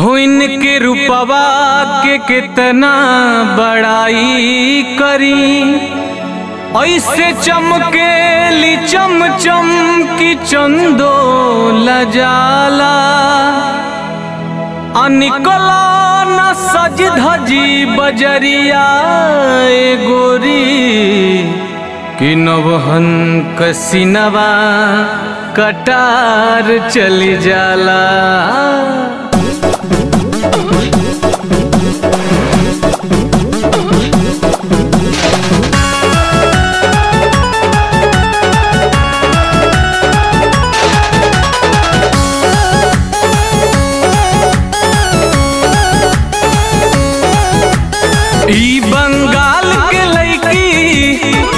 होइन के रूपवा के कितना बड़ाई करी। ऐसे चमकेली चम चम की चंदो लजाला। अनिकला न सज धजी बजरिया गोरी। कि नवहन कसिनवा कटार चली जाला।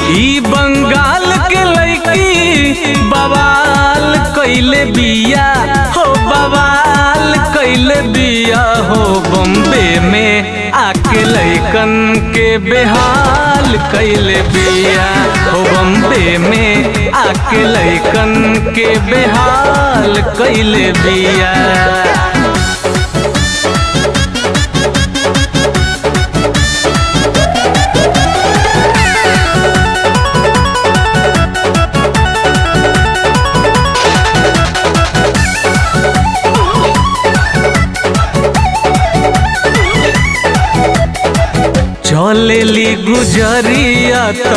बंगाल के लड़की, बवाल कैले बिया हो, बवाल कैले बिया हो, बम्बे में आके लैकन के बेहाल कैले बिया हो, बम्बे में आके लैकन के बेहाल कैले बिया। चलेली गुजरिया त,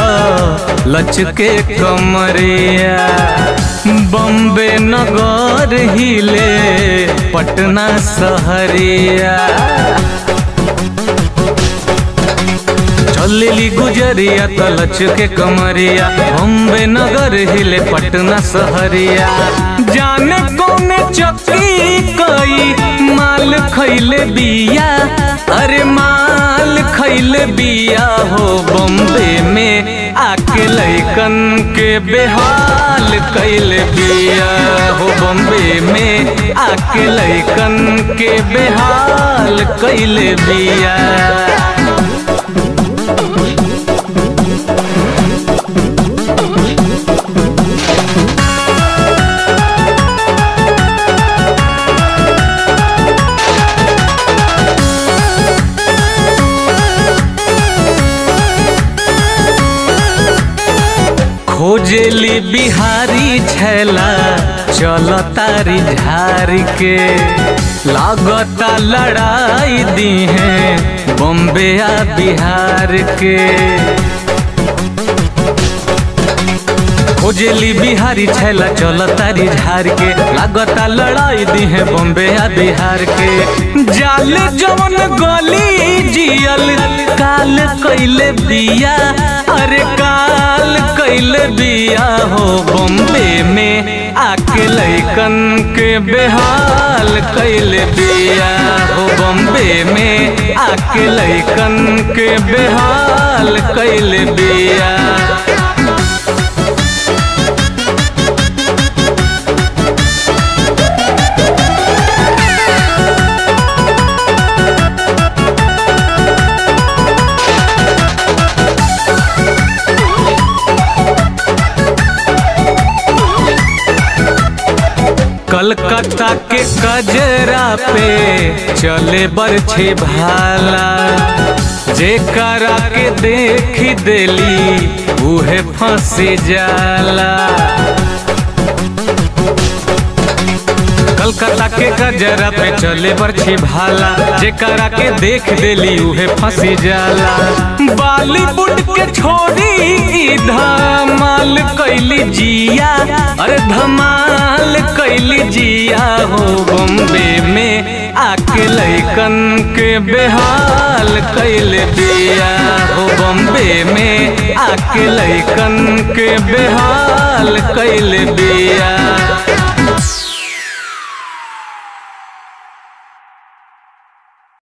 लचके कमरिया। बम्बे नगर हिले पटना सहरिया। चलेली गुजरिया त, लचके कमरिया। बम्बे नगर हिले पटना सहरिया। जाने कौने चक्की कई, माल खैले बिया। अरे माल खैले बिया हो बम्बे में, आके लैकन के बेहाल कैल बिया हो बम्बे में, आके लैकन के बेहाल कैल बिया। खोजेली बिहारी छैला, चल तारी झारी के लागता लड़ाई दी है बम्बे आ बिहार के खोजेली बिहारी छैला, चल तारी झार के लागता लड़ाई दी है बम्बे आ बिहार के जाल जवन गली जियल, काल कैले बिया, अरे काल बिया हो बॉम्बे में, आके लैकन के बेहाल कैल बिया हो बॉम्बे में, आके लैकन के बेहाल कैल बिया कलकत्ता के कजरा पे चले बरछे भाला। जे करा के देख देली, उहे फंसे जाला। कलकत्ता के कजरा पे चले बरछी भाला। जे करा के देख दिली, उहे फंसी जाला। बॉलीवुड के छोड़ी ई धमाल कैली जिया, अरे धमाल कैली जिया हो बम्बे में, आके लैकन के बेहाल कैल बिया हो बम्बे में, आके लैकन के बेहाल कैल बिया